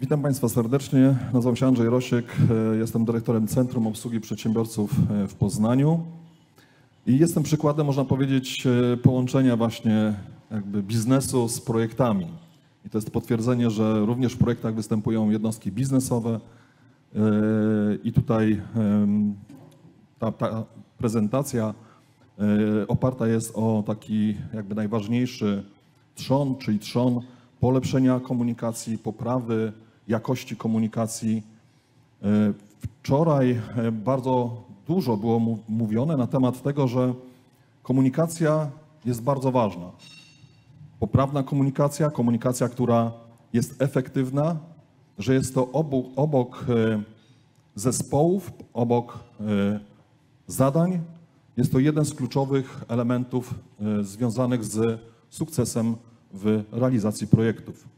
Witam Państwa serdecznie. Nazywam się Andrzej Rosiek. e, Jestem dyrektorem Centrum Obsługi Przedsiębiorców e, w Poznaniu. I jestem przykładem, można powiedzieć, e, połączenia właśnie jakby biznesu z projektami. I to jest potwierdzenie, że również w projektach występują jednostki biznesowe. I tutaj ta, ta prezentacja oparta jest o taki jakby najważniejszy trzon, czyli trzon polepszenia komunikacji, poprawy jakości komunikacji. E, Wczoraj e, bardzo dużo było mówione na temat tego, że komunikacja jest bardzo ważna. Poprawna komunikacja, komunikacja, która jest efektywna, że jest to obok, obok e, zespołów, obok zadań, jest to jeden z kluczowych elementów związanych z sukcesem w realizacji projektów.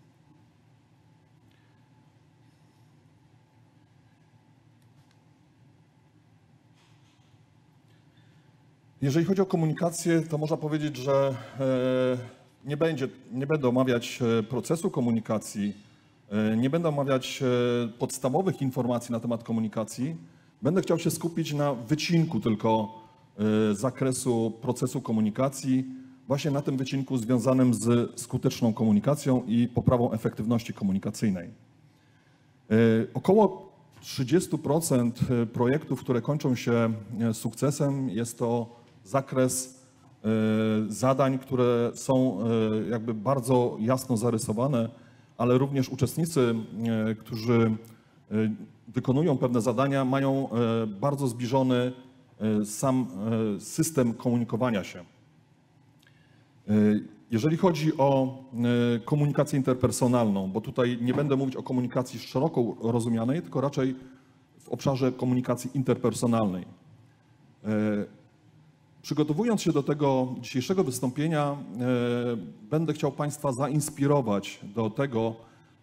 Jeżeli chodzi o komunikację, to można powiedzieć, że e, nie, będzie, nie będę omawiać e, procesu komunikacji, e, nie będę omawiać podstawowych informacji na temat komunikacji. Będę chciał się skupić na wycinku tylko zakresu procesu komunikacji, właśnie na tym wycinku związanym z skuteczną komunikacją i poprawą efektywności komunikacyjnej. Około 30% projektów, które kończą się sukcesem, jest to zakres e, zadań, które są e, jakby bardzo jasno zarysowane, ale również uczestnicy, e, którzy wykonują pewne zadania, mają bardzo zbliżony sam system komunikowania się. Jeżeli chodzi o komunikację interpersonalną, bo tutaj nie będę mówić o komunikacji szeroko rozumianej, tylko raczej w obszarze komunikacji interpersonalnej. Przygotowując się do tego dzisiejszego wystąpienia, e, będę chciał Państwa zainspirować do tego,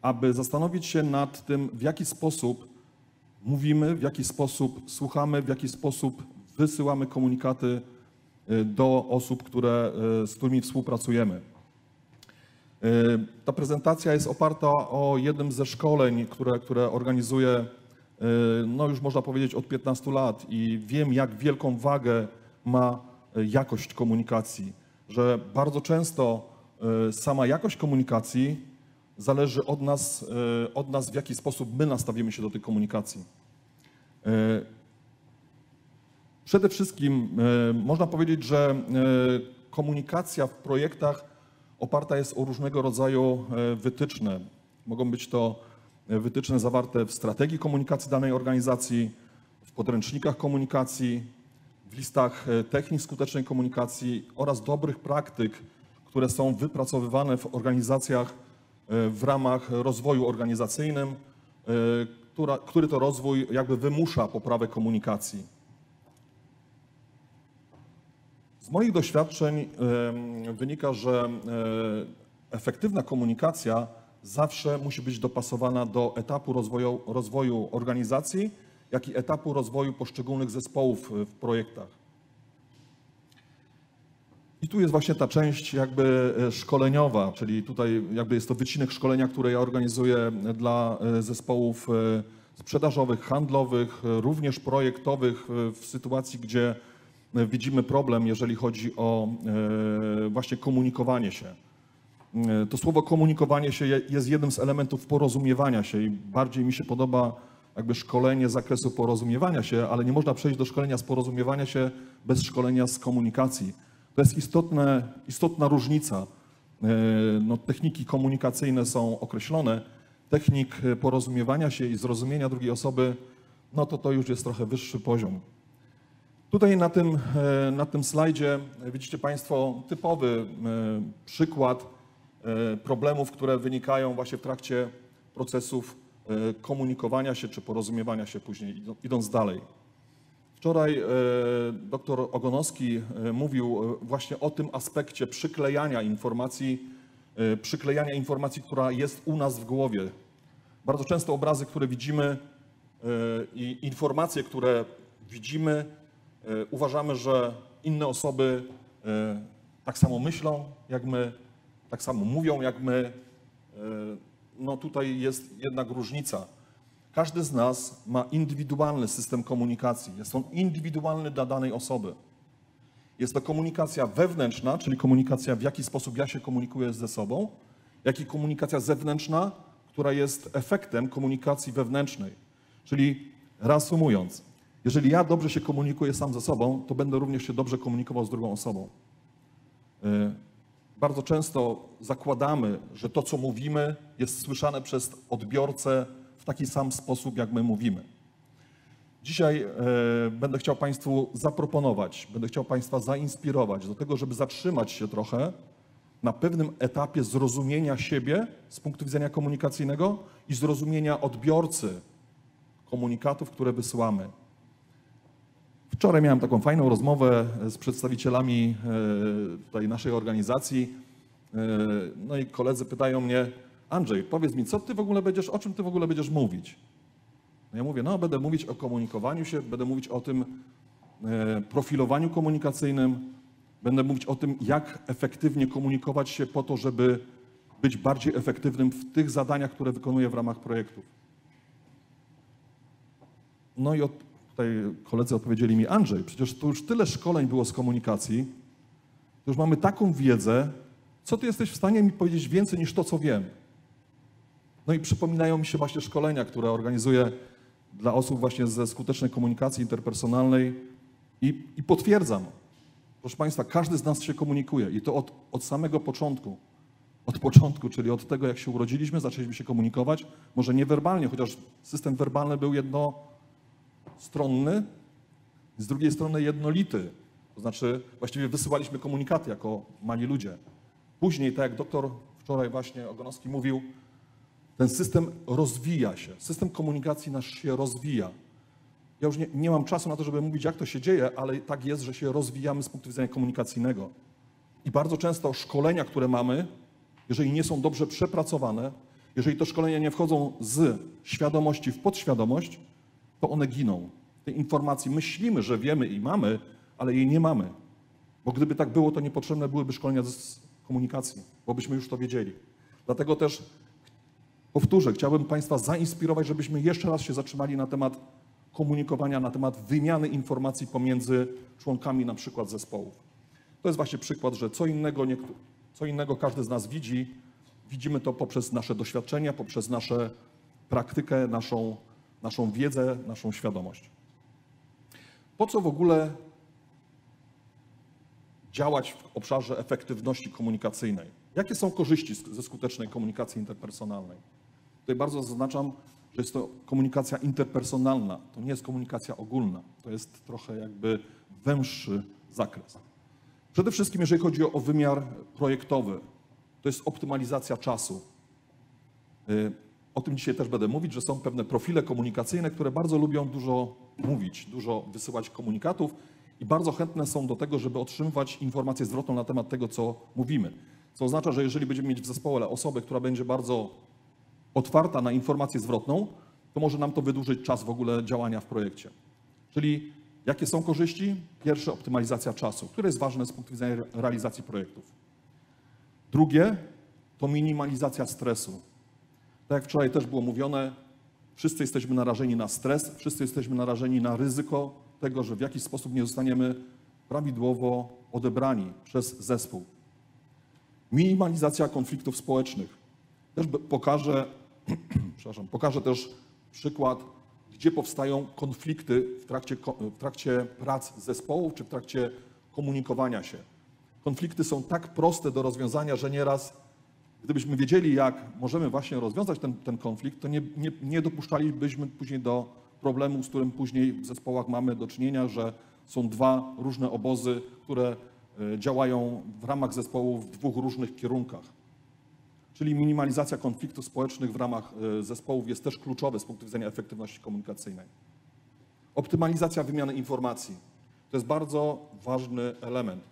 aby zastanowić się nad tym, w jaki sposób mówimy, w jaki sposób słuchamy, w jaki sposób wysyłamy komunikaty e, do osób, które, e, z którymi współpracujemy. Ta prezentacja jest oparta o jednym ze szkoleń, które, które organizuję, no już można powiedzieć, od 15 lat i wiem, jak wielką wagę ma e, jakość komunikacji, że bardzo często e, sama jakość komunikacji zależy od nas, e, od nas, w jaki sposób my nastawimy się do tej komunikacji. Przede wszystkim można powiedzieć, że komunikacja w projektach oparta jest o różnego rodzaju wytyczne. Mogą być to wytyczne zawarte w strategii komunikacji danej organizacji, w podręcznikach komunikacji, w listach e, technik skutecznej komunikacji oraz dobrych praktyk, które są wypracowywane w organizacjach e, w ramach rozwoju organizacyjnym, e, która, który to rozwój jakby wymusza poprawę komunikacji. Z moich doświadczeń wynika, że efektywna komunikacja zawsze musi być dopasowana do etapu rozwoju, rozwoju organizacji, jak i etapu rozwoju poszczególnych zespołów e, w projektach. I tu jest właśnie ta część jakby e, szkoleniowa, czyli tutaj jakby jest to wycinek szkolenia, które ja organizuję dla e, zespołów e, sprzedażowych, handlowych, również projektowych w sytuacji, gdzie widzimy problem, jeżeli chodzi o właśnie komunikowanie się. To słowo komunikowanie się je- jest jednym z elementów porozumiewania się i bardziej mi się podoba jakby szkolenie z zakresu porozumiewania się, ale nie można przejść do szkolenia z porozumiewania się bez szkolenia z komunikacji. To jest istotne, istotna różnica. E, No, techniki komunikacyjne są określone. Technik e, porozumiewania się i zrozumienia drugiej osoby, no to to już jest trochę wyższy poziom. Tutaj na tym, e, na tym slajdzie widzicie Państwo typowy e, przykład e, problemów, które wynikają właśnie w trakcie procesów e, komunikowania się czy porozumiewania się później, idą- idąc dalej. Wczoraj e, dr Ogonowski e, mówił e, właśnie o tym aspekcie przyklejania informacji, e, przyklejania informacji, która jest u nas w głowie. Bardzo często obrazy, które widzimy e, i informacje, które widzimy, e, uważamy, że inne osoby e, tak samo myślą jak my, tak samo mówią jak my. No tutaj jest jednak różnica. Każdy z nas ma indywidualny system komunikacji. Jest on indywidualny dla danej osoby. Jest to komunikacja wewnętrzna, czyli komunikacja, w jaki sposób ja się komunikuję ze sobą, jak i komunikacja zewnętrzna, która jest efektem komunikacji wewnętrznej. Czyli reasumując, jeżeli ja dobrze się komunikuję sam ze sobą, to będę również się dobrze komunikował z drugą osobą. Bardzo często zakładamy, że to, co mówimy, jest słyszane przez odbiorcę w taki sam sposób, jak my mówimy. Dzisiaj e, będę chciał Państwu zaproponować, będę chciał Państwa zainspirować do tego, żeby zatrzymać się trochę na pewnym etapie zrozumienia siebie z punktu widzenia komunikacyjnego i zrozumienia odbiorcy komunikatów, które wysyłamy. Wczoraj miałem taką fajną rozmowę z przedstawicielami e, tutaj naszej organizacji. E, No i koledzy pytają mnie, Andrzej, powiedz mi, co ty w ogóle będziesz, o czym ty w ogóle będziesz mówić? No ja mówię, no będę mówić o komunikowaniu się, będę mówić o tym e, profilowaniu komunikacyjnym, będę mówić o tym, jak efektywnie komunikować się po to, żeby być bardziej efektywnym w tych zadaniach, które wykonuję w ramach projektów. No i od, tutaj koledzy odpowiedzieli mi, Andrzej, przecież to już tyle szkoleń było z komunikacji, to już mamy taką wiedzę, co ty jesteś w stanie mi powiedzieć więcej niż to, co wiem? No i przypominają mi się właśnie szkolenia, które organizuję dla osób właśnie ze skutecznej komunikacji interpersonalnej i, i potwierdzam, proszę Państwa, każdy z nas się komunikuje i to od, od samego początku. Od początku, czyli od tego, jak się urodziliśmy, zaczęliśmy się komunikować, może niewerbalnie, chociaż system werbalny był jednostronny, z drugiej strony jednolity. To znaczy, właściwie wysyłaliśmy komunikaty jako mali ludzie. Później, tak jak doktor wczoraj właśnie Ogonowski mówił, ten system rozwija się. System komunikacji nasz się rozwija. Ja już nie, nie mam czasu na to, żeby mówić, jak to się dzieje, ale tak jest, że się rozwijamy z punktu widzenia komunikacyjnego. I bardzo często szkolenia, które mamy, jeżeli nie są dobrze przepracowane, jeżeli te szkolenia nie wchodzą z świadomości w podświadomość, to one giną. Te informacji myślimy, że wiemy i mamy, ale jej nie mamy. Bo gdyby tak było, to niepotrzebne byłyby szkolenia z komunikacji, bo byśmy już to wiedzieli. Dlatego też powtórzę, chciałbym Państwa zainspirować, żebyśmy jeszcze raz się zatrzymali na temat komunikowania, na temat wymiany informacji pomiędzy członkami na przykład zespołów. To jest właśnie przykład, że co innego, co innego każdy z nas widzi, widzimy to poprzez nasze doświadczenia, poprzez naszą praktykę, naszą, naszą wiedzę, naszą świadomość. Po co w ogóle działać w obszarze efektywności komunikacyjnej? Jakie są korzyści ze skutecznej komunikacji interpersonalnej? Tutaj bardzo zaznaczam, że jest to komunikacja interpersonalna, to nie jest komunikacja ogólna, to jest trochę jakby węższy zakres. Przede wszystkim, jeżeli chodzi o wymiar projektowy, to jest optymalizacja czasu. O tym dzisiaj też będę mówić, że są pewne profile komunikacyjne, które bardzo lubią dużo mówić, dużo wysyłać komunikatów i bardzo chętne są do tego, żeby otrzymywać informację zwrotną na temat tego, co mówimy. Co oznacza, że jeżeli będziemy mieć w zespole osobę, która będzie bardzo otwarta na informację zwrotną, to może nam to wydłużyć czas w ogóle działania w projekcie. Czyli jakie są korzyści? Pierwsze, optymalizacja czasu, które jest ważne z punktu widzenia re- realizacji projektów. Drugie to minimalizacja stresu. Tak jak wczoraj też było mówione, wszyscy jesteśmy narażeni na stres, wszyscy jesteśmy narażeni na ryzyko tego, że w jakiś sposób nie zostaniemy prawidłowo odebrani przez zespół. Minimalizacja konfliktów społecznych. Też pokażę, przepraszam, pokażę też przykład, gdzie powstają konflikty w trakcie, w trakcie prac zespołów czy w trakcie komunikowania się. Konflikty są tak proste do rozwiązania, że nieraz, gdybyśmy wiedzieli, jak możemy właśnie rozwiązać ten, ten konflikt, to nie, nie, nie dopuszczalibyśmy później do problemu, z którym później w zespołach mamy do czynienia, że są dwa różne obozy, które e, działają w ramach zespołu w dwóch różnych kierunkach. Czyli minimalizacja konfliktów społecznych w ramach e, zespołów jest też kluczowe z punktu widzenia efektywności komunikacyjnej. Optymalizacja wymiany informacji to jest bardzo ważny element.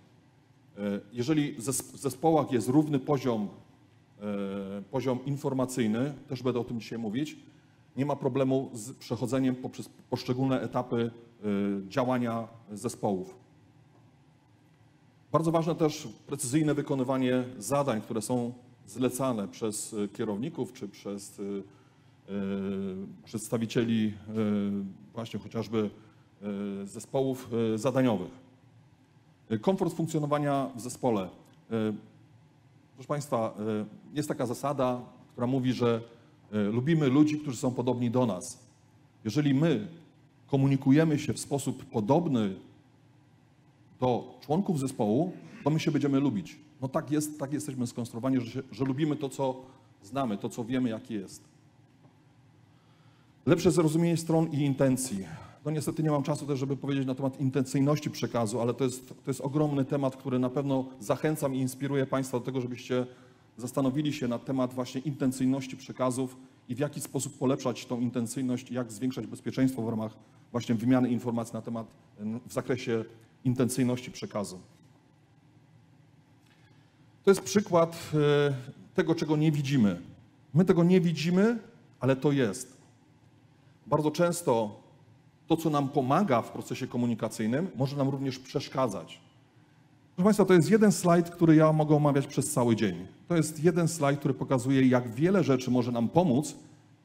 E, Jeżeli w zes- w zespołach jest równy poziom, poziom informacyjny, też będę o tym dzisiaj mówić, nie ma problemu z przechodzeniem poprzez poszczególne etapy e, działania zespołów. Bardzo ważne też precyzyjne wykonywanie zadań, które są zlecane przez y, kierowników czy przez przedstawicieli właśnie chociażby zespołów zadaniowych. Komfort funkcjonowania w zespole. Proszę Państwa, y, jest taka zasada, która mówi, że y, lubimy ludzi, którzy są podobni do nas. Jeżeli my komunikujemy się w sposób podobny do członków zespołu, to my się będziemy lubić. No tak jest, tak jesteśmy skonstruowani, że, się, że lubimy to, co znamy, to, co wiemy, jaki jest. Lepsze zrozumienie stron i intencji. No niestety nie mam czasu też, żeby powiedzieć na temat intencyjności przekazu, ale to jest, to jest ogromny temat, który na pewno zachęcam i inspiruje Państwa do tego, żebyście zastanowili się na temat właśnie intencyjności przekazów i w jaki sposób polepszać tą intencyjność, jak zwiększać bezpieczeństwo w ramach właśnie wymiany informacji na temat w zakresie intencyjności przekazu. To jest przykład e, tego, czego nie widzimy. My tego nie widzimy, ale to jest. Bardzo często to, co nam pomaga w procesie komunikacyjnym, może nam również przeszkadzać. Proszę Państwa, to jest jeden slajd, który ja mogę omawiać przez cały dzień. To jest jeden slajd, który pokazuje, jak wiele rzeczy może nam pomóc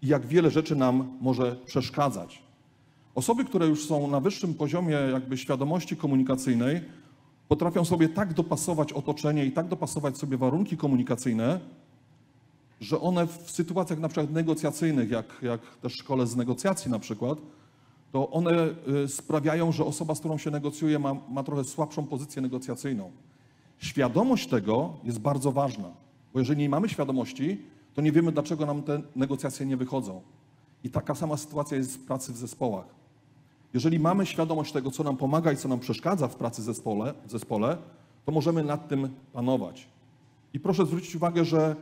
i jak wiele rzeczy nam może przeszkadzać. Osoby, które już są na wyższym poziomie jakby świadomości komunikacyjnej, potrafią sobie tak dopasować otoczenie i tak dopasować sobie warunki komunikacyjne, że one w sytuacjach na przykład negocjacyjnych, jak, jak też szkole z negocjacji na przykład, to one y, sprawiają, że osoba, z którą się negocjuje, ma, ma trochę słabszą pozycję negocjacyjną. Świadomość tego jest bardzo ważna, bo jeżeli nie mamy świadomości, to nie wiemy, dlaczego nam te negocjacje nie wychodzą. I taka sama sytuacja jest w pracy w zespołach. Jeżeli mamy świadomość tego, co nam pomaga i co nam przeszkadza w pracy zespole, w zespole, to możemy nad tym panować. I proszę zwrócić uwagę, że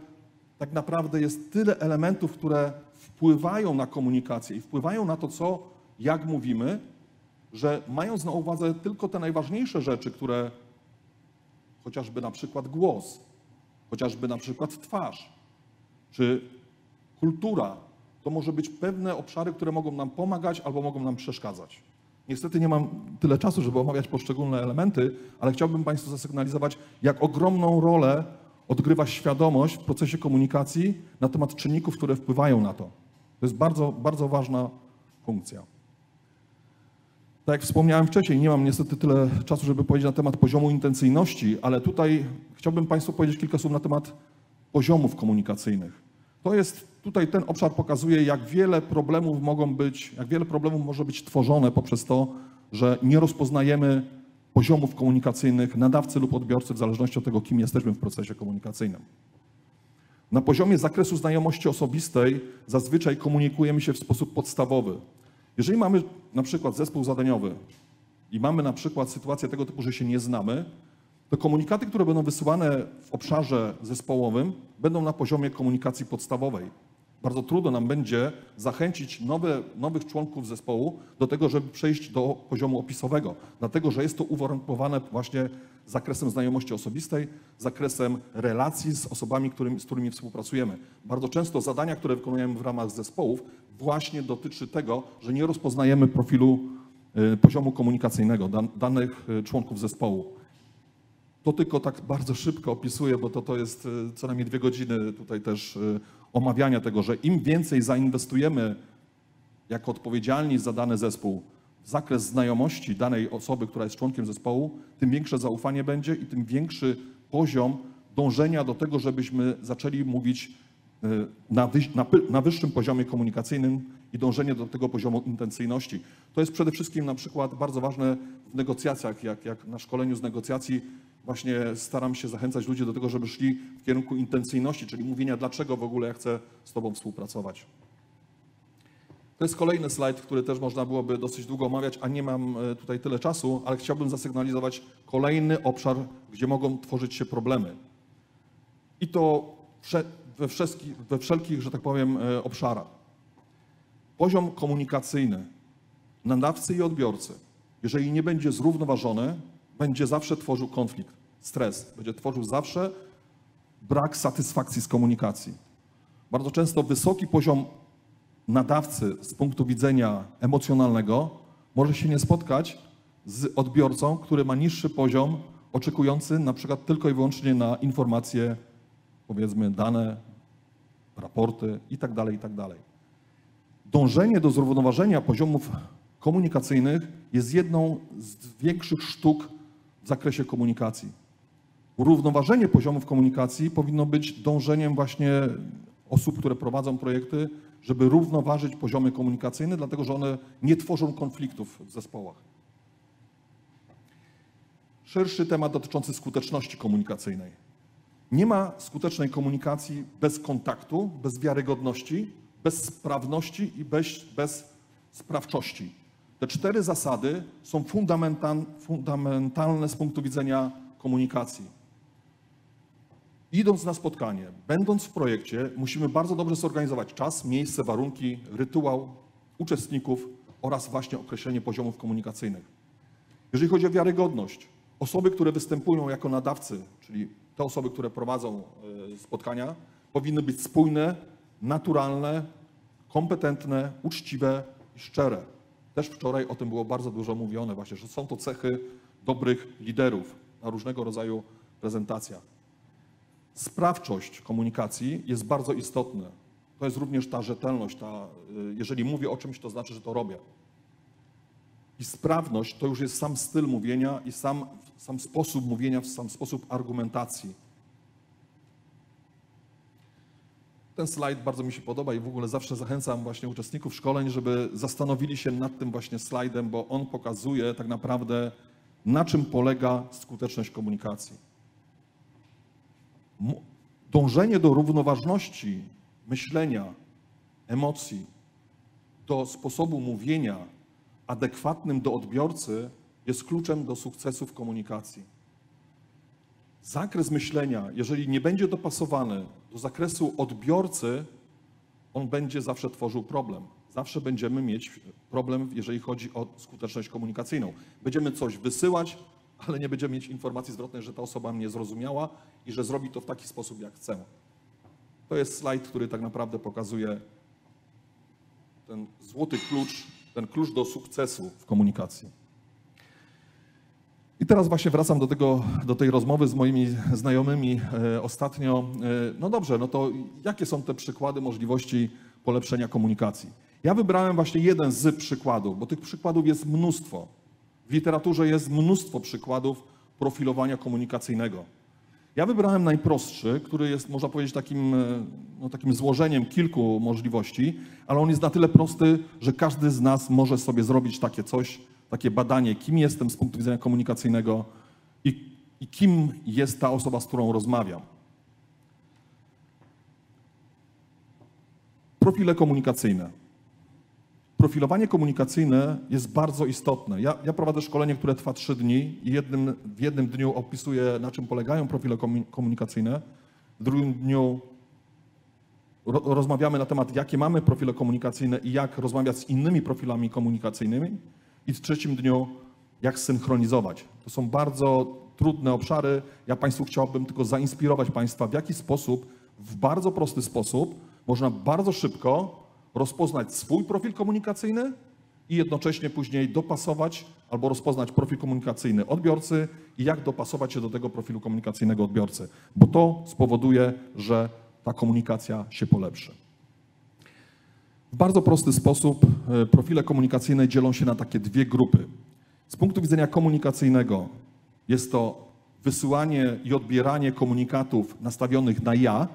tak naprawdę jest tyle elementów, które wpływają na komunikację i wpływają na to, co, jak mówimy, że mając na uwadze tylko te najważniejsze rzeczy, które chociażby na przykład głos, chociażby na przykład twarz, czy kultura, to może być pewne obszary, które mogą nam pomagać albo mogą nam przeszkadzać. Niestety nie mam tyle czasu, żeby omawiać poszczególne elementy, ale chciałbym Państwu zasygnalizować, jak ogromną rolę odgrywa świadomość w procesie komunikacji na temat czynników, które wpływają na to. To jest bardzo, bardzo ważna funkcja. Tak jak wspomniałem wcześniej, nie mam niestety tyle czasu, żeby powiedzieć na temat poziomu intencyjności, ale tutaj chciałbym Państwu powiedzieć kilka słów na temat poziomów komunikacyjnych. To jest tutaj ten obszar pokazuje, jak wiele problemów mogą być, jak wiele problemów może być tworzone poprzez to, że nie rozpoznajemy poziomów komunikacyjnych nadawcy lub odbiorcy w zależności od tego, kim jesteśmy w procesie komunikacyjnym. Na poziomie zakresu znajomości osobistej zazwyczaj komunikujemy się w sposób podstawowy. Jeżeli mamy na przykład zespół zadaniowy i mamy na przykład sytuację tego typu, że się nie znamy, to komunikaty, które będą wysyłane w obszarze zespołowym, będą na poziomie komunikacji podstawowej. Bardzo trudno nam będzie zachęcić nowe, nowych członków zespołu do tego, żeby przejść do poziomu opisowego, dlatego że jest to uwarunkowane właśnie zakresem znajomości osobistej, zakresem relacji z osobami, którymi, z którymi współpracujemy. Bardzo często zadania, które wykonujemy w ramach zespołów, właśnie dotyczy tego, że nie rozpoznajemy profilu y, poziomu komunikacyjnego dan, danych y, członków zespołu. To tylko tak bardzo szybko opisuję, bo to, to jest y, co najmniej dwie godziny tutaj też y, omawiania tego, że im więcej zainwestujemy jako odpowiedzialni za dany zespół w zakres znajomości danej osoby, która jest członkiem zespołu, tym większe zaufanie będzie i tym większy poziom dążenia do tego, żebyśmy zaczęli mówić y, na, na, na wyższym poziomie komunikacyjnym i dążenie do tego poziomu intencyjności. To jest przede wszystkim na przykład bardzo ważne w negocjacjach, jak, jak na szkoleniu z negocjacji właśnie staram się zachęcać ludzi do tego, żeby szli w kierunku intencyjności, czyli mówienia, dlaczego w ogóle ja chcę z Tobą współpracować. To jest kolejny slajd, który też można byłoby dosyć długo omawiać, a nie mam e, tutaj tyle czasu, ale chciałbym zasygnalizować kolejny obszar, gdzie mogą tworzyć się problemy. I to we wszelkich, we wszelkich że tak powiem, e, obszarach. Poziom komunikacyjny nadawcy i odbiorcy, jeżeli nie będzie zrównoważony, będzie zawsze tworzył konflikt, stres, będzie tworzył zawsze brak satysfakcji z komunikacji. Bardzo często wysoki poziom nadawcy z punktu widzenia emocjonalnego może się nie spotkać z odbiorcą, który ma niższy poziom, oczekujący na przykład tylko i wyłącznie na informacje powiedzmy dane, raporty itd., itd. Dążenie do zrównoważenia poziomów komunikacyjnych jest jedną z większych sztuk w zakresie komunikacji. Równoważenie poziomów komunikacji powinno być dążeniem właśnie osób, które prowadzą projekty, żeby równoważyć poziomy komunikacyjne, dlatego że one nie tworzą konfliktów w zespołach. Szerszy temat dotyczący skuteczności komunikacyjnej. Nie ma skutecznej komunikacji bez kontaktu, bez wiarygodności, bez sprawności i bez, bez sprawczości. Te cztery zasady są fundamental, fundamentalne z punktu widzenia komunikacji. Idąc na spotkanie, będąc w projekcie, musimy bardzo dobrze zorganizować czas, miejsce, warunki, rytuał uczestników oraz właśnie określenie poziomów komunikacyjnych. Jeżeli chodzi o wiarygodność, osoby, które występują jako nadawcy, czyli te osoby, które prowadzą e, spotkania, powinny być spójne, naturalne, kompetentne, uczciwe i szczere. Też wczoraj o tym było bardzo dużo mówione, właśnie, że są to cechy dobrych liderów na różnego rodzaju prezentacjach. Sprawczość komunikacji jest bardzo istotna. To jest również ta rzetelność, ta, y, jeżeli mówię o czymś, to znaczy, że to robię. I sprawność to już jest sam styl mówienia i sam, sam sposób mówienia, sam sposób argumentacji. Ten slajd bardzo mi się podoba i w ogóle zawsze zachęcam właśnie uczestników szkoleń, żeby zastanowili się nad tym właśnie slajdem, bo on pokazuje tak naprawdę, na czym polega skuteczność komunikacji. Dążenie do równoważności myślenia, emocji, do sposobu mówienia adekwatnym do odbiorcy jest kluczem do sukcesu w komunikacji. Zakres myślenia, jeżeli nie będzie dopasowany do zakresu odbiorcy, on będzie zawsze tworzył problem. Zawsze będziemy mieć problem, jeżeli chodzi o skuteczność komunikacyjną. Będziemy coś wysyłać, ale nie będziemy mieć informacji zwrotnej, że ta osoba mnie zrozumiała i że zrobi to w taki sposób, jak chcę. To jest slajd, który tak naprawdę pokazuje ten złoty klucz, ten klucz do sukcesu w komunikacji. I teraz właśnie wracam do, tego, do tej rozmowy z moimi znajomymi e, ostatnio. E, no dobrze, no to jakie są te przykłady możliwości polepszenia komunikacji? Ja wybrałem właśnie jeden z przykładów, bo tych przykładów jest mnóstwo. W literaturze jest mnóstwo przykładów profilowania komunikacyjnego. Ja wybrałem najprostszy, który jest, można powiedzieć, takim, e, no, takim złożeniem kilku możliwości, ale on jest na tyle prosty, że każdy z nas może sobie zrobić takie coś, takie badanie, kim jestem z punktu widzenia komunikacyjnego i, i kim jest ta osoba, z którą rozmawiam. Profile komunikacyjne. Profilowanie komunikacyjne jest bardzo istotne. Ja, ja, prowadzę szkolenie, które trwa trzy dni i jednym, w jednym dniu opisuję, na czym polegają profile komunikacyjne, w drugim dniu ro, rozmawiamy na temat, jakie mamy profile komunikacyjne i jak rozmawiać z innymi profilami komunikacyjnymi, i w trzecim dniu, jak synchronizować. To są bardzo trudne obszary. Ja Państwu chciałbym tylko zainspirować Państwa, w jaki sposób, w bardzo prosty sposób, można bardzo szybko rozpoznać swój profil komunikacyjny i jednocześnie później dopasować albo rozpoznać profil komunikacyjny odbiorcy i jak dopasować się do tego profilu komunikacyjnego odbiorcy, bo to spowoduje, że ta komunikacja się polepszy. W bardzo prosty sposób e, profile komunikacyjne dzielą się na takie dwie grupy. Z punktu widzenia komunikacyjnego jest to wysyłanie i odbieranie komunikatów nastawionych na ja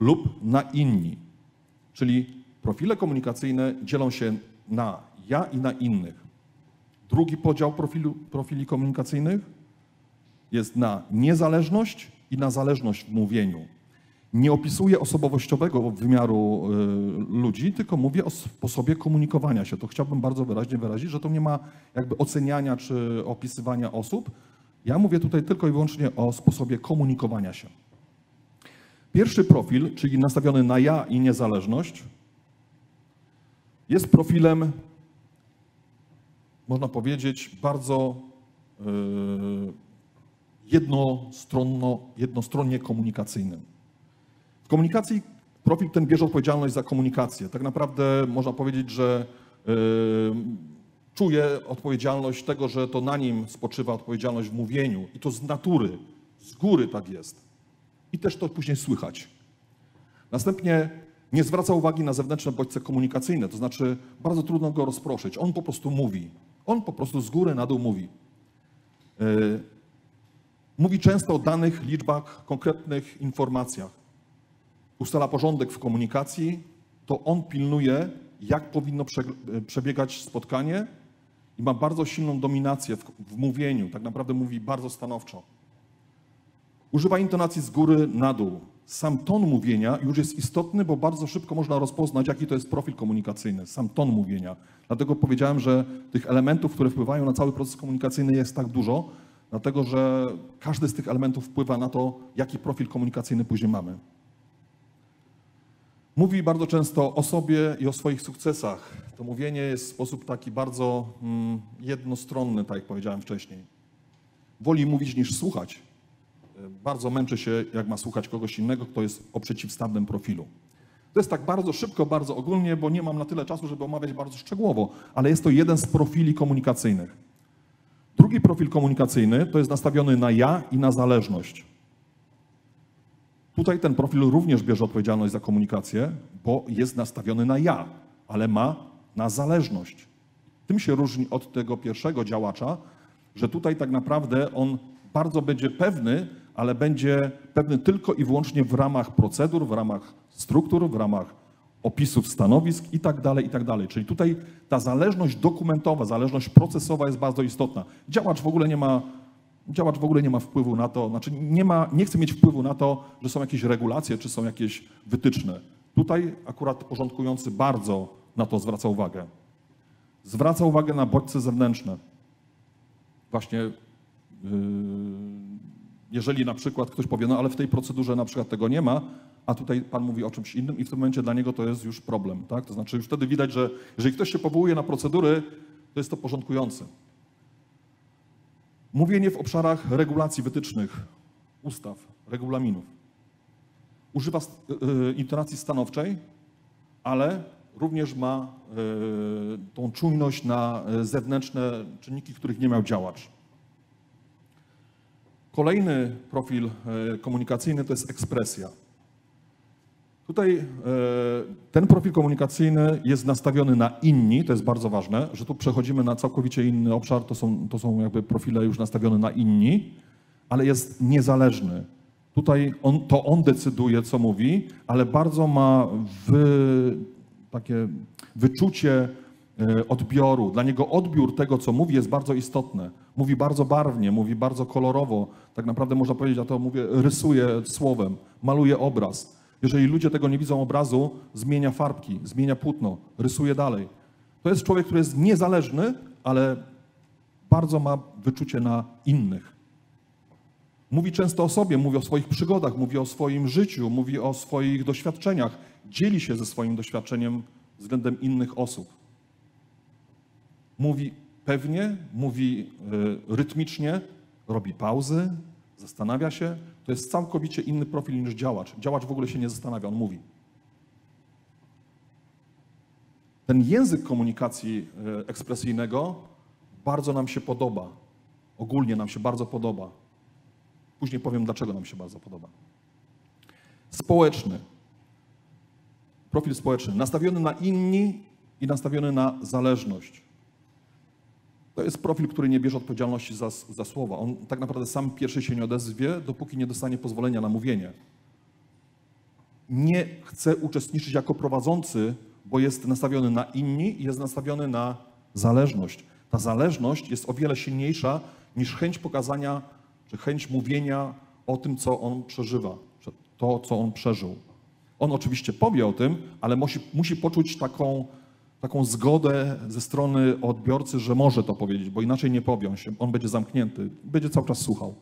lub na inni. Czyli profile komunikacyjne dzielą się na ja i na innych. Drugi podział profilu, profili komunikacyjnych jest na niezależność i na zależność w mówieniu nie opisuję osobowościowego wymiaru y, ludzi, tylko mówię o sposobie komunikowania się. To chciałbym bardzo wyraźnie wyrazić, że to nie ma jakby oceniania czy opisywania osób. Ja mówię tutaj tylko i wyłącznie o sposobie komunikowania się. Pierwszy profil, czyli nastawiony na ja i niezależność, jest profilem, można powiedzieć, bardzo yy, jednostronno, jednostronnie komunikacyjnym. W komunikacji profil ten bierze odpowiedzialność za komunikację. Tak naprawdę można powiedzieć, że yy, czuje odpowiedzialność tego, że to na nim spoczywa odpowiedzialność w mówieniu i to z natury, z góry tak jest. I też to później słychać. Następnie nie zwraca uwagi na zewnętrzne bodźce komunikacyjne, to znaczy bardzo trudno go rozproszyć. On po prostu mówi. On po prostu z góry na dół mówi. Yy, mówi często o danych, liczbach, konkretnych informacjach. Ustala porządek w komunikacji, to on pilnuje, jak powinno prze- przebiegać spotkanie i ma bardzo silną dominację w, w mówieniu. Tak naprawdę mówi bardzo stanowczo. Używa intonacji z góry na dół. Sam ton mówienia już jest istotny, bo bardzo szybko można rozpoznać, jaki to jest profil komunikacyjny, sam ton mówienia. Dlatego powiedziałem, że tych elementów, które wpływają na cały proces komunikacyjny jest tak dużo, dlatego że każdy z tych elementów wpływa na to, jaki profil komunikacyjny później mamy. Mówi bardzo często o sobie i o swoich sukcesach. To mówienie jest w sposób taki bardzo mm, jednostronny, tak jak powiedziałem wcześniej. Woli mówić niż słuchać. Bardzo męczy się, jak ma słuchać kogoś innego, kto jest o przeciwstawnym profilu. To jest tak bardzo szybko, bardzo ogólnie, bo nie mam na tyle czasu, żeby omawiać bardzo szczegółowo, ale jest to jeden z profili komunikacyjnych. Drugi profil komunikacyjny to jest nastawiony na ja i na zależność. Tutaj ten profil również bierze odpowiedzialność za komunikację, bo jest nastawiony na ja, ale ma na zależność. Tym się różni od tego pierwszego działacza, że tutaj tak naprawdę on bardzo będzie pewny, ale będzie pewny tylko i wyłącznie w ramach procedur, w ramach struktur, w ramach opisów stanowisk i tak dalej, i tak dalej. Czyli tutaj ta zależność dokumentowa, zależność procesowa jest bardzo istotna. Działacz w ogóle nie ma, działacz w ogóle nie ma wpływu na to, znaczy nie, ma, nie chce mieć wpływu na to, że są jakieś regulacje, czy są jakieś wytyczne. Tutaj akurat porządkujący bardzo na to zwraca uwagę. Zwraca uwagę na bodźce zewnętrzne. Właśnie yy, jeżeli na przykład ktoś powie, no ale w tej procedurze na przykład tego nie ma, a tutaj pan mówi o czymś innym i w tym momencie dla niego to jest już problem, tak? To znaczy już wtedy widać, że jeżeli ktoś się powołuje na procedury, to jest to porządkujące. Mówienie w obszarach regulacji wytycznych, ustaw, regulaminów. Używa yy, intonacji stanowczej, ale również ma yy, tą czujność na zewnętrzne czynniki, których nie miał działacz. Kolejny profil komunikacyjny to jest ekspresja. Tutaj ten profil komunikacyjny jest nastawiony na inni, to jest bardzo ważne, że tu przechodzimy na całkowicie inny obszar, to są, to są jakby profile już nastawione na inni, ale jest niezależny. Tutaj on, to on decyduje, co mówi, ale bardzo ma wy, takie wyczucie odbioru. Dla niego odbiór tego, co mówi, jest bardzo istotne. Mówi bardzo barwnie, mówi bardzo kolorowo. Tak naprawdę można powiedzieć, a to mówię, rysuje słowem, maluje obraz. Jeżeli ludzie tego nie widzą obrazu, zmienia farbki, zmienia płótno, rysuje dalej. To jest człowiek, który jest niezależny, ale bardzo ma wyczucie na innych. Mówi często o sobie, mówi o swoich przygodach, mówi o swoim życiu, mówi o swoich doświadczeniach, dzieli się ze swoim doświadczeniem względem innych osób. Mówi pewnie, mówi y, rytmicznie, robi pauzy, zastanawia się. To jest całkowicie inny profil niż działacz. Działacz w ogóle się nie zastanawia, on mówi. Ten język komunikacji y, ekspresyjnego bardzo nam się podoba. Ogólnie nam się bardzo podoba. Później powiem, dlaczego nam się bardzo podoba. Społeczny. Profil społeczny. Nastawiony na inni i nastawiony na zależność. To jest profil, który nie bierze odpowiedzialności za, za słowa. On tak naprawdę sam pierwszy się nie odezwie, dopóki nie dostanie pozwolenia na mówienie. Nie chce uczestniczyć jako prowadzący, bo jest nastawiony na inni i jest nastawiony na zależność. Ta zależność jest o wiele silniejsza niż chęć pokazania, czy chęć mówienia o tym, co on przeżywa, to, co on przeżył. On oczywiście powie o tym, ale musi, musi poczuć taką taką zgodę ze strony odbiorcy, że może to powiedzieć, bo inaczej nie powie on się, on będzie zamknięty, będzie cały czas słuchał.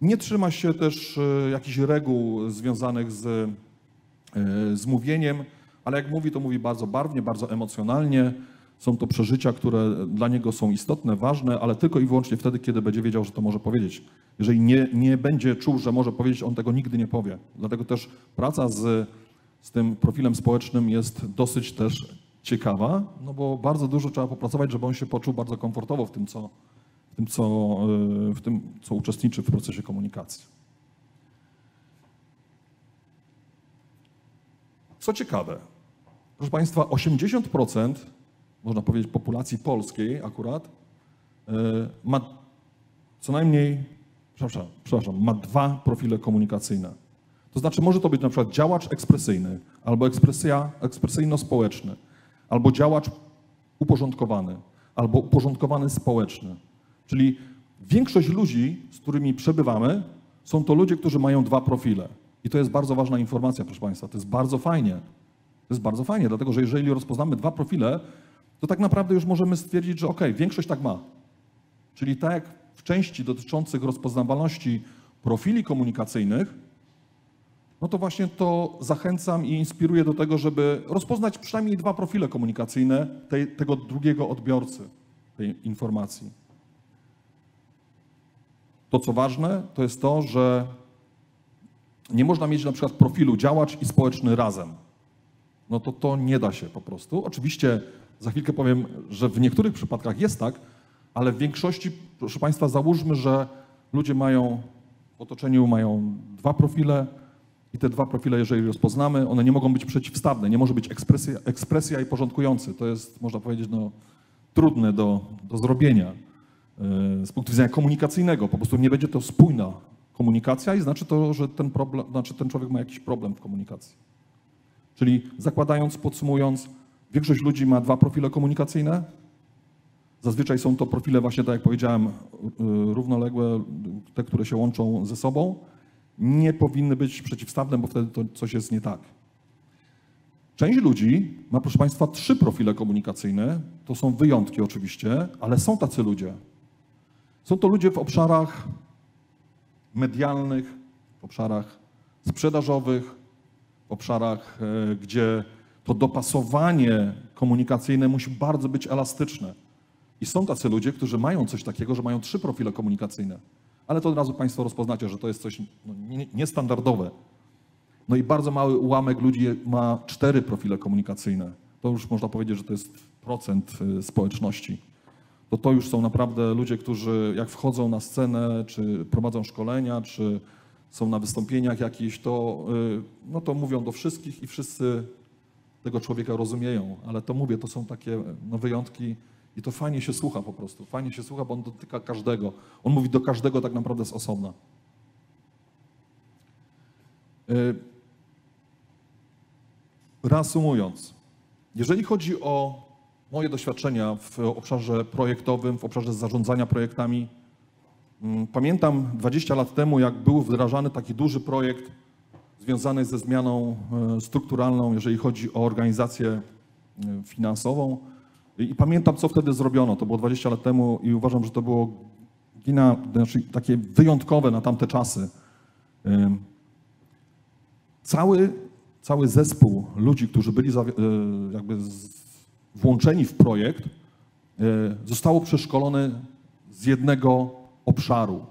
Nie trzyma się też e, jakichś reguł związanych z, e, z mówieniem, ale jak mówi, to mówi bardzo barwnie, bardzo emocjonalnie. Są to przeżycia, które dla niego są istotne, ważne, ale tylko i wyłącznie wtedy, kiedy będzie wiedział, że to może powiedzieć. Jeżeli nie, nie będzie czuł, że może powiedzieć, on tego nigdy nie powie. Dlatego też praca z z tym profilem społecznym jest dosyć też ciekawa, no bo bardzo dużo trzeba popracować, żeby on się poczuł bardzo komfortowo w tym, co, w tym, co, e, w tym, co uczestniczy w procesie komunikacji. Co ciekawe, proszę Państwa, 80% można powiedzieć populacji polskiej akurat e, ma co najmniej, przepraszam, przepraszam, ma dwa profile komunikacyjne. To znaczy może to być na przykład działacz ekspresyjny, albo ekspresja, ekspresyjno-społeczny, albo działacz uporządkowany, albo uporządkowany społeczny. Czyli większość ludzi, z którymi przebywamy, są to ludzie, którzy mają dwa profile. I to jest bardzo ważna informacja, proszę Państwa. To jest bardzo fajnie. To jest bardzo fajnie, dlatego że jeżeli rozpoznamy dwa profile, to tak naprawdę już możemy stwierdzić, że ok, większość tak ma. Czyli tak jak w części dotyczących rozpoznawalności profili komunikacyjnych, no to właśnie to zachęcam i inspiruję do tego, żeby rozpoznać przynajmniej dwa profile komunikacyjne tej, tego drugiego odbiorcy tej informacji. To, co ważne, to jest to, że nie można mieć na przykład profilu działacz i społeczny razem. No to to nie da się po prostu. Oczywiście za chwilkę powiem, że w niektórych przypadkach jest tak, ale w większości, proszę Państwa, załóżmy, że ludzie mają w otoczeniu mają dwa profile i te dwa profile, jeżeli rozpoznamy, one nie mogą być przeciwstawne, nie może być ekspresja, ekspresja i porządkujący. To jest, można powiedzieć, no, trudne do, do zrobienia z punktu widzenia komunikacyjnego. Po prostu nie będzie to spójna komunikacja i znaczy to, że ten, problem, znaczy ten człowiek ma jakiś problem w komunikacji. Czyli zakładając, podsumując, większość ludzi ma dwa profile komunikacyjne. Zazwyczaj są to profile właśnie, tak jak powiedziałem, równoległe, te, które się łączą ze sobą. Nie powinny być przeciwstawne, bo wtedy to coś jest nie tak. Część ludzi ma, proszę Państwa, trzy profile komunikacyjne. To są wyjątki oczywiście, ale są tacy ludzie. Są to ludzie w obszarach medialnych, w obszarach sprzedażowych, w obszarach, e, gdzie to dopasowanie komunikacyjne musi bardzo być elastyczne. I są tacy ludzie, którzy mają coś takiego, że mają trzy profile komunikacyjne. Ale to od razu Państwo rozpoznacie, że to jest coś no, niestandardowe. No i bardzo mały ułamek ludzi ma cztery profile komunikacyjne. To już można powiedzieć, że to jest procent e, społeczności to to już są naprawdę ludzie, którzy jak wchodzą na scenę, czy prowadzą szkolenia, czy są na wystąpieniach jakichś, to, y, no to mówią do wszystkich i wszyscy tego człowieka rozumieją. Ale to mówię, to są takie no, wyjątki i to fajnie się słucha po prostu. Fajnie się słucha, bo on dotyka każdego. On mówi do każdego tak naprawdę z osobna. Y, reasumując, jeżeli chodzi o moje doświadczenia w obszarze projektowym, w obszarze zarządzania projektami. Mm, pamiętam 20 lat temu, jak był wdrażany taki duży projekt związany ze zmianą e, strukturalną, jeżeli chodzi o organizację e, finansową. I pamiętam, co wtedy zrobiono. To było 20 lat temu i uważam, że to było gina, znaczy takie wyjątkowe na tamte czasy. Cały, cały zespół ludzi, którzy byli e, jakby włączeni w projekt, e, zostało przeszkolone z jednego obszaru,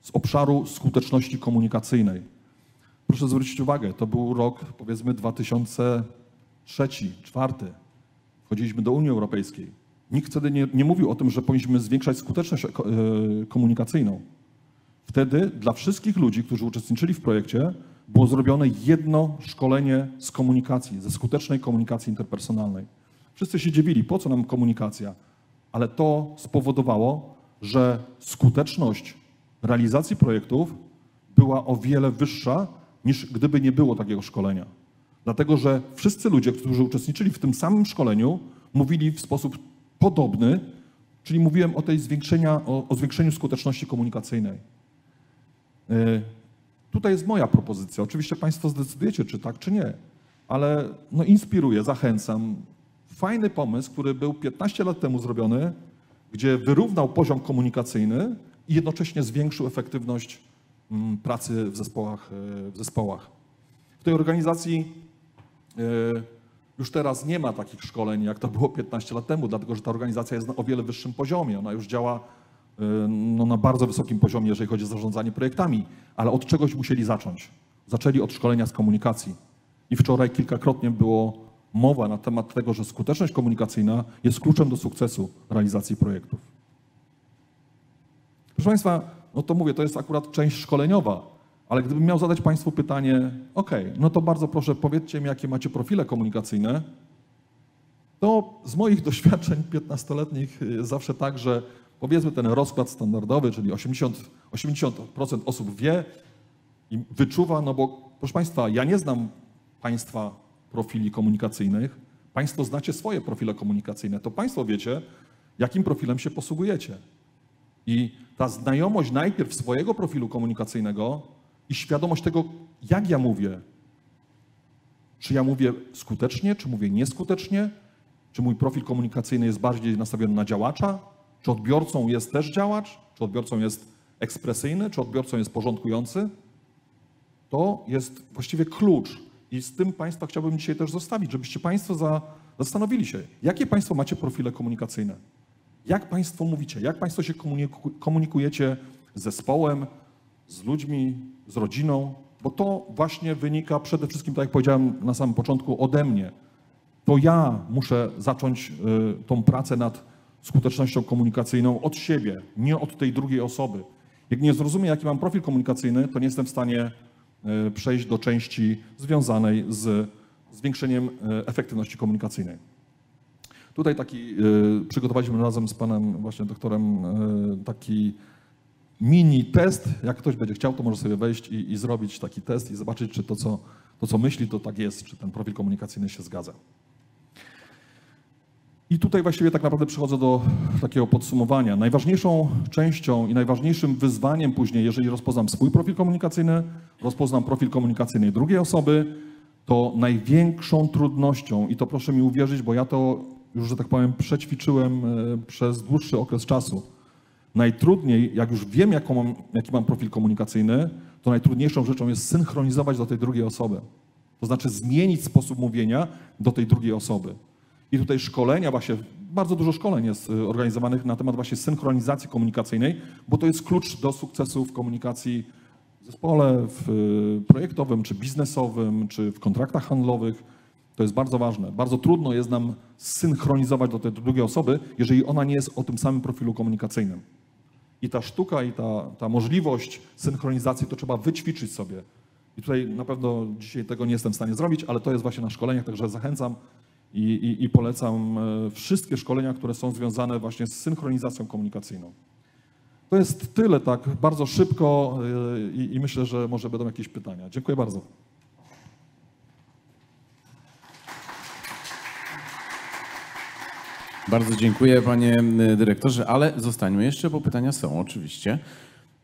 z obszaru skuteczności komunikacyjnej. Proszę zwrócić uwagę, to był rok powiedzmy 2003-2004. Wchodziliśmy do Unii Europejskiej. Nikt wtedy nie, nie mówił o tym, że powinniśmy zwiększać skuteczność e, komunikacyjną. Wtedy dla wszystkich ludzi, którzy uczestniczyli w projekcie, było zrobione jedno szkolenie z komunikacji, ze skutecznej komunikacji interpersonalnej. Wszyscy się dziwili, po co nam komunikacja? Ale to spowodowało, że skuteczność realizacji projektów była o wiele wyższa niż gdyby nie było takiego szkolenia. Dlatego, że wszyscy ludzie, którzy uczestniczyli w tym samym szkoleniu, mówili w sposób podobny, czyli mówiłem o tej zwiększenia, o, o zwiększeniu skuteczności komunikacyjnej. Yy, tutaj jest moja propozycja. Oczywiście Państwo zdecydujecie, czy tak, czy nie, ale no, inspiruję, zachęcam fajny pomysł, który był 15 lat temu zrobiony, gdzie wyrównał poziom komunikacyjny i jednocześnie zwiększył efektywność mm, pracy w zespołach. E, w, zespołach. w tej organizacji e, już teraz nie ma takich szkoleń, jak to było 15 lat temu, dlatego że ta organizacja jest na o wiele wyższym poziomie. Ona już działa e, no, na bardzo wysokim poziomie, jeżeli chodzi o zarządzanie projektami, ale od czegoś musieli zacząć. Zaczęli od szkolenia z komunikacji. I wczoraj kilkakrotnie było mowa na temat tego, że skuteczność komunikacyjna jest kluczem do sukcesu realizacji projektów. Proszę Państwa, no to mówię, to jest akurat część szkoleniowa, ale gdybym miał zadać Państwu pytanie, ok, no to bardzo proszę powiedzcie mi, jakie macie profile komunikacyjne, to z moich doświadczeń 15-letnich y, zawsze tak, że powiedzmy ten rozkład standardowy, czyli 80, 80% osób wie i wyczuwa, no bo proszę Państwa, ja nie znam Państwa profili komunikacyjnych, Państwo znacie swoje profile komunikacyjne, to Państwo wiecie, jakim profilem się posługujecie. I ta znajomość najpierw swojego profilu komunikacyjnego i świadomość tego, jak ja mówię, czy ja mówię skutecznie, czy mówię nieskutecznie, czy mój profil komunikacyjny jest bardziej nastawiony na działacza, czy odbiorcą jest też działacz, czy odbiorcą jest ekspresyjny, czy odbiorcą jest porządkujący. To jest właściwie klucz. I z tym Państwa chciałbym dzisiaj też zostawić, żebyście Państwo za, zastanowili się, jakie Państwo macie profile komunikacyjne. Jak Państwo mówicie, jak Państwo się komuniku komunikujecie z zespołem, z ludźmi, z rodziną, bo to właśnie wynika przede wszystkim, tak jak powiedziałem na samym początku, ode mnie. To ja muszę zacząć y, tą pracę nad skutecznością komunikacyjną od siebie, nie od tej drugiej osoby. Jak nie zrozumiem, jaki mam profil komunikacyjny, to nie jestem w stanie y, przejść do części związanej z zwiększeniem y, efektywności komunikacyjnej. Tutaj taki przygotowaliśmy razem z panem właśnie doktorem taki mini test. Jak ktoś będzie chciał, to może sobie wejść i, i zrobić taki test i zobaczyć, czy to co, to, co myśli, to tak jest, czy ten profil komunikacyjny się zgadza. I tutaj właściwie tak naprawdę przychodzę do takiego podsumowania. Najważniejszą częścią i najważniejszym wyzwaniem później, jeżeli rozpoznam swój profil komunikacyjny, rozpoznam profil komunikacyjny drugiej osoby, to największą trudnością, i to proszę mi uwierzyć, bo ja to już, że tak powiem, przećwiczyłem e, przez dłuższy okres czasu. Najtrudniej, jak już wiem, mam, jaki mam profil komunikacyjny, to najtrudniejszą rzeczą jest synchronizować do tej drugiej osoby. To znaczy zmienić sposób mówienia do tej drugiej osoby. I tutaj szkolenia właśnie, bardzo dużo szkoleń jest y, organizowanych na temat właśnie synchronizacji komunikacyjnej, bo to jest klucz do sukcesu w komunikacji w zespole, w y, projektowym, czy biznesowym, czy w kontraktach handlowych. To jest bardzo ważne. Bardzo trudno jest nam synchronizować do tej drugiej osoby, jeżeli ona nie jest o tym samym profilu komunikacyjnym. I ta sztuka i ta, ta możliwość synchronizacji to trzeba wyćwiczyć sobie. I tutaj na pewno dzisiaj tego nie jestem w stanie zrobić, ale to jest właśnie na szkoleniach, także zachęcam i, i, i polecam e, wszystkie szkolenia, które są związane właśnie z synchronizacją komunikacyjną. To jest tyle tak bardzo szybko e, i, i myślę, że może będą jakieś pytania. Dziękuję bardzo. Bardzo dziękuję panie dyrektorze, ale zostańmy jeszcze, bo pytania są oczywiście.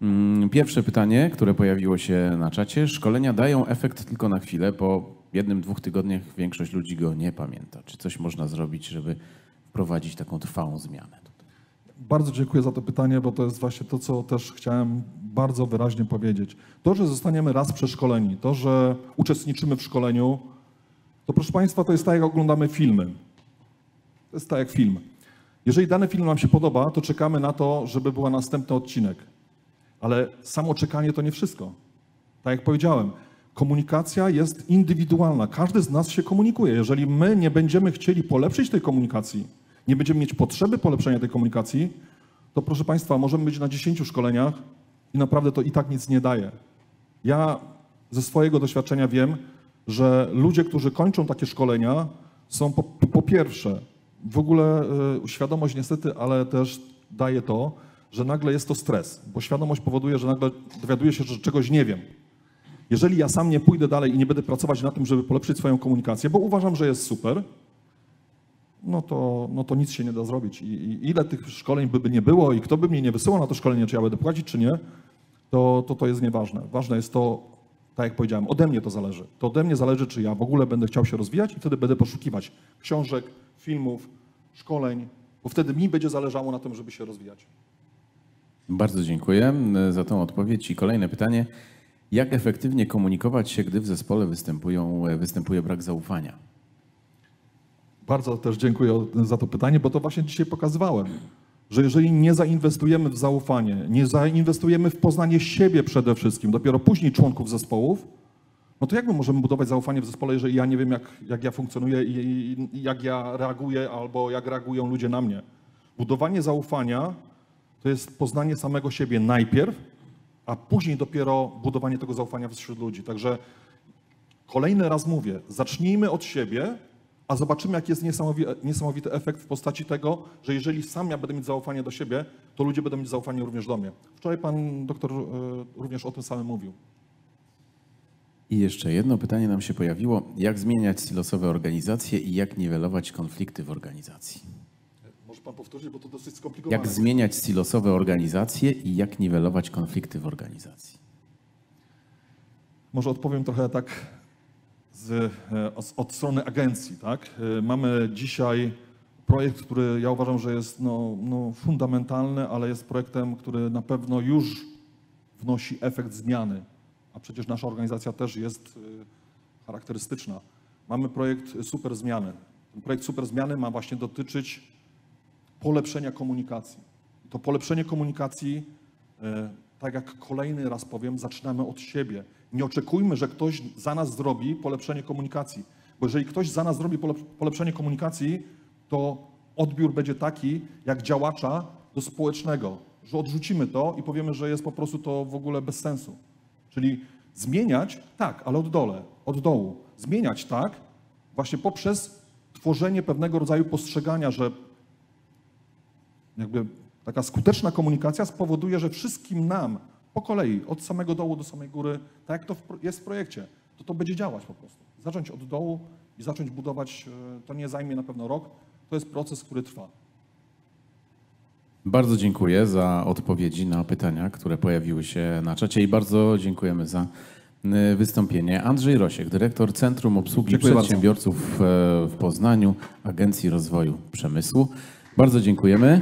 Mm, pierwsze pytanie, które pojawiło się na czacie. Szkolenia dają efekt tylko na chwilę. Po jednym, dwóch tygodniach większość ludzi go nie pamięta. Czy coś można zrobić, żeby wprowadzić taką trwałą zmianę? Bardzo dziękuję za to pytanie, bo to jest właśnie to, co też chciałem bardzo wyraźnie powiedzieć. To, że zostaniemy raz przeszkoleni, to, że uczestniczymy w szkoleniu, to proszę Państwa, to jest tak, jak oglądamy filmy. To jest tak jak film. Jeżeli dany film nam się podoba, to czekamy na to, żeby był następny odcinek. Ale samo czekanie to nie wszystko. Tak jak powiedziałem, komunikacja jest indywidualna. Każdy z nas się komunikuje. Jeżeli my nie będziemy chcieli polepszyć tej komunikacji, nie będziemy mieć potrzeby polepszenia tej komunikacji, to proszę Państwa, możemy być na 10 szkoleniach i naprawdę to i tak nic nie daje. Ja ze swojego doświadczenia wiem, że ludzie, którzy kończą takie szkolenia, są po, po pierwsze w ogóle y, świadomość niestety, ale też daje to, że nagle jest to stres, bo świadomość powoduje, że nagle dowiaduję się, że czegoś nie wiem. Jeżeli ja sam nie pójdę dalej i nie będę pracować na tym, żeby polepszyć swoją komunikację, bo uważam, że jest super, no to, no to nic się nie da zrobić. I, I, ile tych szkoleń by, by nie było i kto by mnie nie wysyłał na to szkolenie, czy ja będę płacić, czy nie, to, to to jest nieważne. Ważne jest to, tak jak powiedziałem, ode mnie to zależy. To ode mnie zależy, czy ja w ogóle będę chciał się rozwijać i wtedy będę poszukiwać książek, filmów, szkoleń, bo wtedy mi będzie zależało na tym, żeby się rozwijać. Bardzo dziękuję e, za tą odpowiedź. I kolejne pytanie. Jak efektywnie komunikować się, gdy w zespole występują, e, występuje brak zaufania? Bardzo też dziękuję za to pytanie, bo to właśnie dzisiaj pokazywałem, że jeżeli nie zainwestujemy w zaufanie, nie zainwestujemy w poznanie siebie przede wszystkim, dopiero później członków zespołów, no to jak my możemy budować zaufanie w zespole, jeżeli ja nie wiem, jak, jak ja funkcjonuję i, i jak ja reaguję, albo jak reagują ludzie na mnie? Budowanie zaufania to jest poznanie samego siebie najpierw, a później dopiero budowanie tego zaufania wśród ludzi. Także kolejny raz mówię, zacznijmy od siebie, a zobaczymy, jaki jest niesamowity, niesamowity efekt w postaci tego, że jeżeli sam ja będę mieć zaufanie do siebie, to ludzie będą mieć zaufanie również do mnie. Wczoraj pan doktor e, również o tym samym mówił. I jeszcze jedno pytanie nam się pojawiło. Jak zmieniać silosowe organizacje i jak niwelować konflikty w organizacji? Może pan powtórzyć, bo to dosyć skomplikowane. Jak zmieniać silosowe organizacje i jak niwelować konflikty w organizacji? Może odpowiem trochę tak z, e, od, strony agencji. Tak? E, Mamy dzisiaj projekt, który ja uważam, że jest no, no, fundamentalny, ale jest projektem, który na pewno już wnosi efekt zmiany. A przecież nasza organizacja też jest e, charakterystyczna. Mamy projekt Super Zmiany. Ten projekt Super Zmiany ma właśnie dotyczyć polepszenia komunikacji. To polepszenie komunikacji, tak jak kolejny raz powiem, zaczynamy od siebie. Nie oczekujmy, że ktoś za nas zrobi polepszenie komunikacji, bo jeżeli ktoś za nas zrobi polep- polepszenie komunikacji, to odbiór będzie taki, jak działacza do społecznego, że odrzucimy to i powiemy, że jest po prostu to w ogóle bez sensu. Czyli zmieniać, tak, ale od dole, od dołu. Zmieniać, tak, właśnie poprzez tworzenie pewnego rodzaju postrzegania, że jakby taka skuteczna komunikacja spowoduje, że wszystkim nam po kolei, od samego dołu do samej góry, tak jak to jest w projekcie, to to będzie działać po prostu. Zacząć od dołu i zacząć budować, e, to nie zajmie na pewno rok, to jest proces, który trwa. Bardzo dziękuję za odpowiedzi na pytania, które pojawiły się na czacie i bardzo dziękujemy za y, wystąpienie. Andrzej Rosiek, dyrektor Centrum Obsługi Dziękuję bardzo. Przedsiębiorców e, w Poznaniu, Agencji Rozwoju Przemysłu. Bardzo dziękujemy.